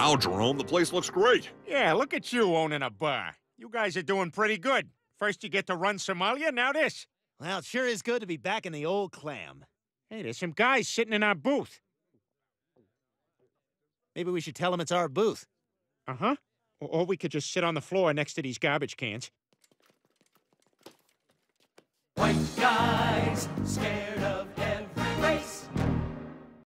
Wow, Jerome, the place looks great. Yeah, look at you owning a bar. You guys are doing pretty good. First you get to run Somalia, now this. Well, it sure is good to be back in the old clam. Hey, there's some guys sitting in our booth. Maybe we should tell them it's our booth. Uh-huh. Or, we could just sit on the floor next to these garbage cans. White guys